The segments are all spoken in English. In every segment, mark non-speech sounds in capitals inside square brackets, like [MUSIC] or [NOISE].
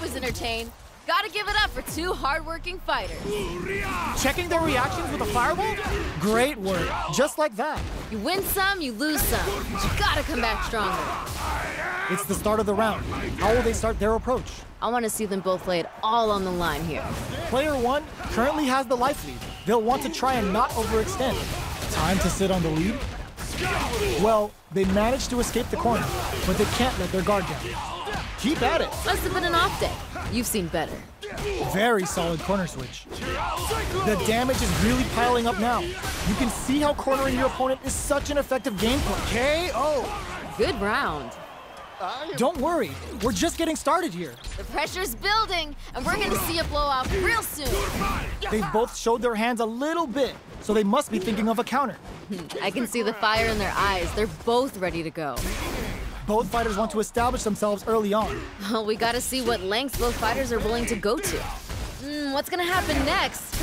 was entertained. Gotta give it up for two hardworking fighters. Checking their reactions with a fireball? Great work. Just like that. You win some, you lose some. But you gotta come back stronger. It's the start of the round. How will they start their approach? I want to see them both lay it all on the line here. Player one currently has the life lead. They'll want to try and not overextend. Time to sit on the lead? Well, they managed to escape the corner, but they can't let their guard down. Keep at it. Must have been an off day. You've seen better. Very solid corner switch. The damage is really piling up now. You can see how cornering your opponent is such an effective gameplay. KO! Good round. Don't worry, we're just getting started here. The pressure's building, and we're gonna see a blowout real soon. They've both showed their hands a little bit, so they must be thinking of a counter. Hmm, I can see the fire in their eyes. They're both ready to go. Both fighters want to establish themselves early on. Well, we gotta see what lengths both fighters are willing to go to. Mm, what's gonna happen next?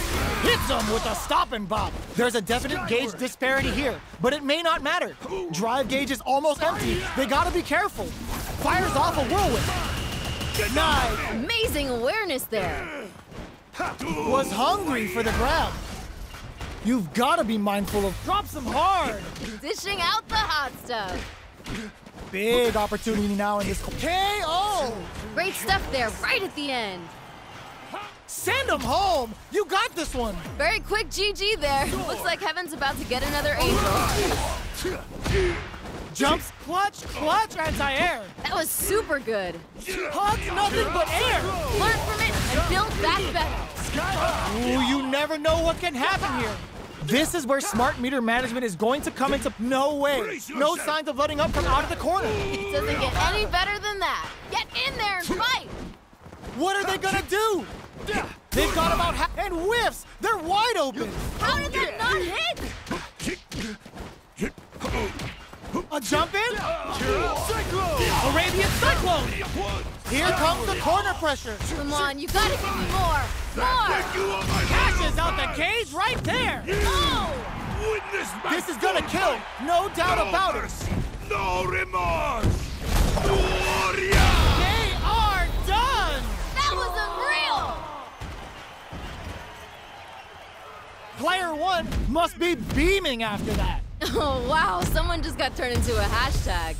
Hits them with a stop and bop. There's a definite gauge disparity here, but it may not matter. Drive gauge is almost empty. They gotta be careful. Fires off a whirlwind. Nice. Amazing awareness there. Was hungry for the grab. You've gotta be mindful of drops them hard. [LAUGHS] Dishing out the hot stuff. Big opportunity now in this KO. Great stuff there, right at the end. Send them home. You got this one. Very quick GG there. Looks like Heaven's about to get another angel. Jumps, clutch, clutch, anti-air. That was super good. Hugs, nothing but air. Learn from it and build back better. Ooh, you never know what can happen here. This is where smart meter management is going to come into no way. No signs of letting up from out of the corner. It doesn't get any better than that. Get in there and fight. What are they gonna do? They've got about half and whiffs. They're wide open. How did that not hit? A jump in? Arabian Cyclone. Here comes the corner pressure. Come on, you gotta give me more. More. Cashes cage right there. Oh! This is gonna kill, no doubt about it. No remorse! They are done. That was unreal! Player one must be beaming after that. [LAUGHS] Oh, wow. Someone just got turned into a hashtag.